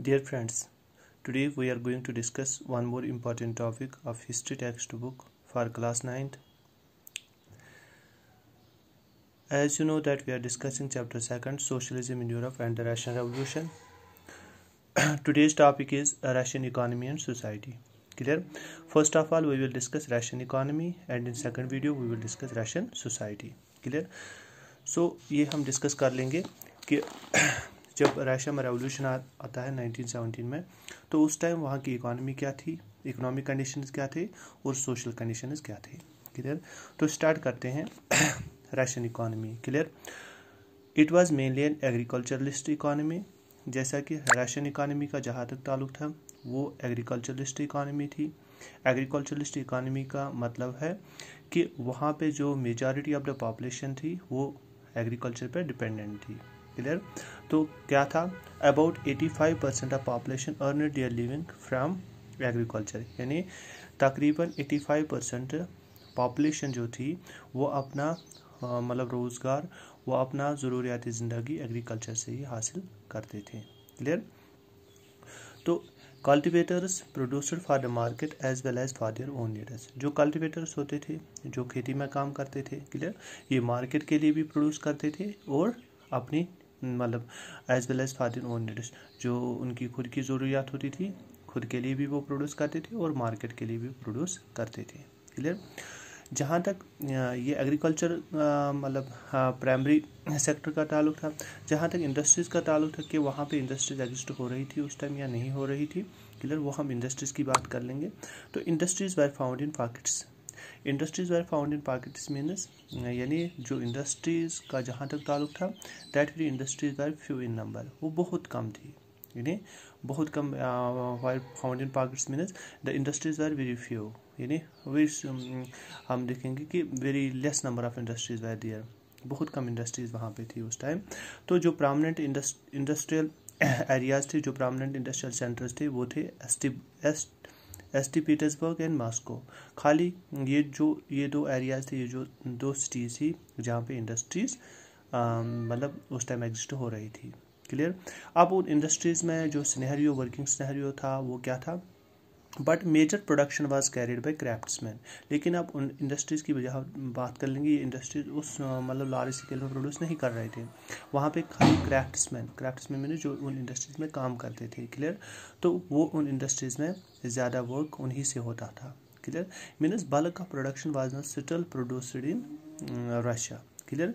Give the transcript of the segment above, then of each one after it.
Dear friends, today we are going to discuss one more important topic of history textbook for class 9th. As you know that we are discussing chapter 2nd Socialism in Europe and the Russian Revolution. Today's topic is Russian economy and society. Clear? First of all we will discuss Russian economy and in second video we will discuss Russian society. Clear? So ये हम discuss कर लेंगे कि जब Russia revolution आता है 1917 में तो उस टाइम वहाँ की इकोनॉमी क्या थी? इकोनॉमिक कंडीशंस क्या थे? और सोशल कंडीशंस क्या थे? क्लियर तो स्टार्ट करते हैं Russian economy clear it was mainly an agriculturalist economy जैसा कि रशियन इकोनॉमी का जहाँ तक ताल्लुक था, वो एग्रीकल्चरलिस्ट इकोनॉमी थी। एग्रीकल्चरलिस्ट इकोनॉमी का मतलब है कि वहाँ पे जो मेजॉरिटी ऑफ़ द पॉपुलेशन थी, वो एग्रीकल्चर पर डिपेंडेंट थी। क्लियर तो क्या था? About 85 percent of population earn their living from agriculture यानी तकरीबन 85 परसेंट पॉपुलेशन जो थी, वो अपना मतलब रोज़गार, वो अपना ज़रूरियाती ज़िंदगी एग्रीकल्चर से ही हासिल करते थे। क्लियर तो cultivators producer for the market as well as for their own needs जो कल्टिवेटर्स होते थे, जो खेती में काम करते थे क्लियर ये मार्केट के लिए भी प्रोड्यूस करते थे और अपनी मतलब as well as father own needs जो उनकी खुद की ज़रूरियात होती थी, खुद के लिए भी वो प्रोड्यूस करते थे और मार्केट के लिए भी प्रोड्यूस करते थे। क्लियर जहाँ तक ये एग्रीकल्चर मतलब प्राइमरी सेक्टर का ताल्लुक था, जहाँ तक इंडस्ट्रीज़ का ताल्लुक था कि वहाँ पे इंडस्ट्रीज़ एग्जिस्ट हो रही थी उस टाइम या नहीं हो रही थी क्लियर वो हम इंडस्ट्रीज़ की बात कर लेंगे। तो industries were found in pockets industries were found in pockets means यानी जो इंडस्ट्रीज़ का जहाँ तक ताल्लुक था that free industries were few in number वो बहुत कम थी, यानी बहुत कम were found in pockets means the industries were very few यानी वेरी हम देखेंगे कि very less number of industries were there बहुत कम इंडस्ट्रीज़ वहाँ पे थी उस टाइम तो जो प्रामिनेंट इंडस्ट्रियल एरियाज़ थे, जो प्रामिनेंट इंडस्ट्रियल सेंटर्स थे, वो थे S T S T Petersburg and Moscow. खाली ये जो, ये दो एरियाज़ थे, ये जो दो सिटीज़ थी, जहाँ पे इंडस्ट्रीज़ मतलब उस टाइम एग्जिस्ट हो रही थी। क्लियर अब उन इंडस्ट्रीज़ में जो स्नहरियो वर्किंग स्नहरियो था, वो क्या था? But major production was carried by craftsman लेकिन अब उन इंडस्ट्रीज़ की वजह बात कर लेंगे, ये इंडस्ट्रीज़ उस मतलब लार्ज स्केल में प्रोड्यूस नहीं कर रहे थे। वहाँ पे खाली क्राफ्ट्समैन क्राफ्ट्समैन मैंने जो उन इंडस्ट्रीज़ में काम करते थे क्लियर तो वो उन इंडस्ट्रीज़ में ज़्यादा वर्क उन्हीं से होता था clear means bulk of production was not settle produced in Russia clear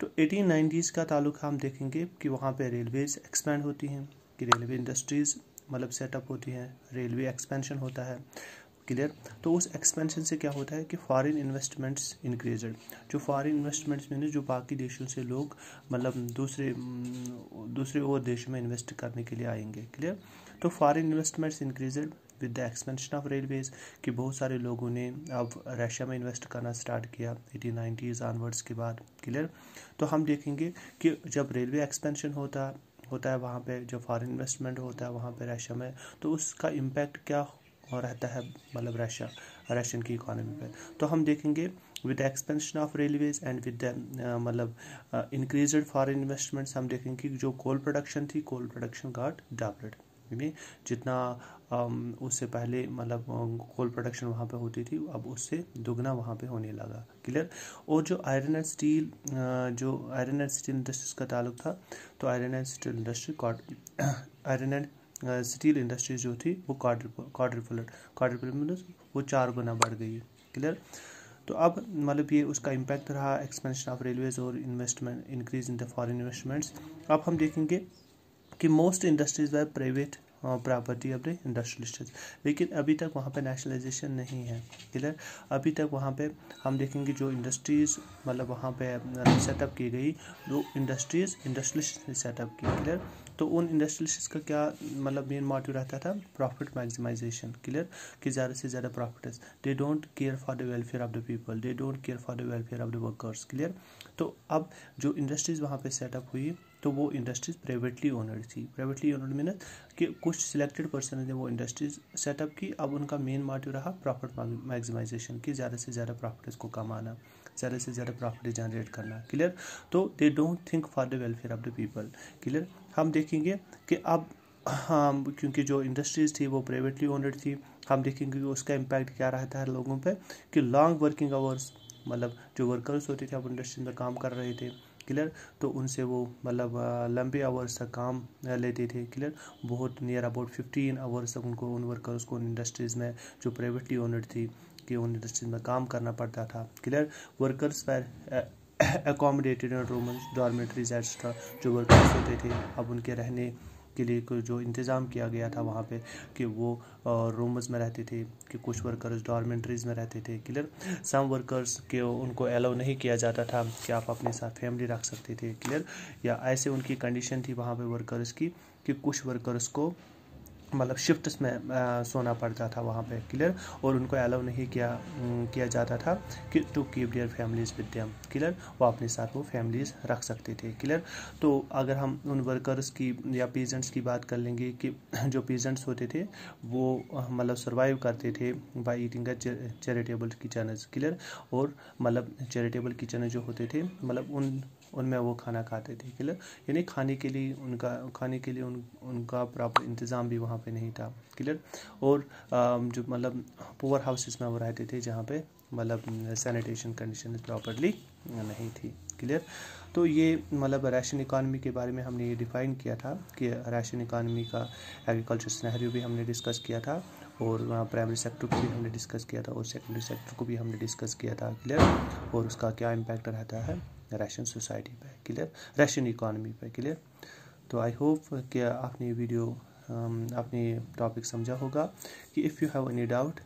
तो एटीन नाइन्टीज़ का ताल्लुक हम देखेंगे कि वहाँ पर रेलवेज एक्सपैंड होती हैं, कि रेलवे इंडस्ट्रीज़ मतलब सेटअप होती है रेलवे एक्सपेंशन होता है क्लियर तो उस एक्सपेंशन से क्या होता है कि फॉरेन इन्वेस्टमेंट्स इंक्रीजड जो फॉरेन इन्वेस्टमेंट्स में जो बाकी देशों से लोग मतलब दूसरे दूसरे और देशों में इन्वेस्ट करने के लिए आएँगे क्लियर तो foreign investments increased with the expansion of railways कि बहुत सारे लोगों ने अब रशिया में इन्वेस्ट करना स्टार्ट किया एटीन नाइन्टीज़ ऑनवर्ड्स के बाद क्लियर तो हम देखेंगे कि जब रेलवे एक्सपेंशन होता होता है, वहाँ पे जो फॉरेन इन्वेस्टमेंट होता है, वहाँ पे रशिया में तो उसका इम्पैक्ट क्या हो रहता है मतलब रशिया, रशियन की इकोनॉमी पे? तो हम देखेंगे with expansion of railways and with मतलब इंक्रीज फॉरेन इन्वेस्टमेंट्स हम देखेंगे कि जो कोल प्रोडक्शन थी कोल प्रोडक्शन गाट डबल्ड जितना उससे पहले मतलब कोल प्रोडक्शन वहाँ पे होती थी, अब उससे दुगना वहाँ पे होने लगा क्लियर और जो आयरन एंड स्टील जो आयरन एंड स्टील इंडस्ट्रीज़ का ताल्लुक था तो iron and steel industry iron and steel industry जो थी, वो क्वाड्रिपुलर मतलब वो चार गुना बढ़ गई क्लियर तो अब मतलब ये उसका इम्पैक्ट रहा एक्सपेंशन ऑफ़ रेलवेज और investment increase in the foreign investments अब हम देखेंगे कि मोस्ट इंडस्ट्रीज़ व private property of the industrialist लेकिन अभी तक वहाँ पे नेशनलाइजेशन नहीं है। क्लियर अभी तक वहाँ पे हम देखेंगे जो इंडस्ट्रीज़ मतलब वहाँ पे सेटअप की गई, जो इंडस्ट्रीज़ इंडस्ट्रियलिस्ट सेटअप की। क्लियर तो उन इंडस्ट्रियलिस्ट का क्या मतलब मेन मोटिव रहता था? प्रॉफिट मैक्सिमाइजेशन क्लियर कि ज़्यादा से ज़्यादा profit they don't care for the welfare of the people they don't care for the welfare of the workers clear तो अब जो इंडस्ट्रीज़ वहाँ पर सेटअप हुई तो वो इंडस्ट्रीज़ प्राइवेटली ओनर्ड थी। प्राइवेटली ओनर्ड मीन कि कुछ सिलेक्टेड पर्सन ने वो इंडस्ट्रीज़ सेटअप की, अब उनका मेन मोटिव रहा प्रॉफिट मैक्सिमाइजेशन की, ज़्यादा से ज़्यादा प्रॉफिट को कमाना, ज़्यादा से ज़्यादा प्रॉफिट जनरेट करना। क्लियर तो they don't think for the welfare of the people clear हम देखेंगे कि अब हाँ क्योंकि जो इंडस्ट्रीज़ थी वो प्राइवेटली ओनड थी, हम देखेंगे कि उसका इम्पैक्ट क्या रहता है लोगों पे, कि लॉन्ग वर्किंग आवर्स मतलब जो वर्कर्स होते थे, अब इंडस्ट्री में काम कर रहे थे। क्लियर तो उनसे वो मतलब लंबे आवर्स तक काम लेते थे क्लियर बहुत नियर अबाउट फिफ्टीन आवर्स तक उनको, उन वर्कर्स को, उन इंडस्ट्रीज़ में जो प्राइवेटली ओनड थी, कि उन इंडस्ट्रीज़ में काम करना पड़ता था क्लियर वर्कर्स पर एकोमोडेटेड रूम डॉर्मेटरीज एक्स्ट्रा जो वर्कर्स होते थे, अब उनके रहने के लिए जो इंतज़ाम किया गया था वहाँ पे कि वो रूम्स में रहते थे, कि कुछ वर्कर्स डॉर्मेंट्रीज़ में रहते थे क्लियर सम वर्कर्स के उनको अलाउ नहीं किया जाता था कि आप अपने साथ फैमिली रख सकते थे क्लियर या ऐसे उनकी कंडीशन थी वहाँ पर वर्कर्स की, कि कुछ वर्कर्स को मतलब शिफ्ट्स में आ, सोना पड़ता था वहाँ पे क्लियर और उनको अलाउ नहीं किया किया जाता था कि to keep their families with them clear वो अपने साथ वो फैमिलीज़ रख सकते थे क्लियर तो अगर हम उन वर्कर्स की या पेजेंट्स की बात कर लेंगे कि जो पेजेंट्स होते थे वो मतलब सर्वाइव करते थे by eating charitable kitchen clear और मतलब चैरिटेबल किचन जो होते थे मतलब उन उनमें वो खाना खाते थे क्लियर यानी खाने के लिए उनका, खाने के लिए उन, उनका प्रॉपर इंतज़ाम भी वहाँ पे नहीं था क्लियर और जो मतलब पुअर हाउसेस में वो रहते थे जहाँ पे मतलब सैनिटेशन कंडीशन प्रॉपरली नहीं थी क्लियर तो ये मतलब राशन इकानमी के बारे में हमने ये डिफ़ाइन किया था कि राशन इकानमी का एग्रीकल्चर स्नहरियो भी हमने डिस्कस किया था और प्राइमरी सेक्टर को भी हमने डिस्कस किया था और सेकेंडरी सेक्टर को भी हमने डिस्कस किया था क्लियर और उसका क्या इम्पैक्ट रहता है। रशियन सोसाइटी पे क्लियर रशियन इकॉनमी पे क्लियर तो आई होप कि आपने वीडियो आपने टॉपिक समझा होगा कि if you have any doubt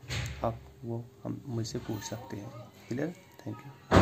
आप वो हम मुझसे पूछ सकते हैं. Clear thank you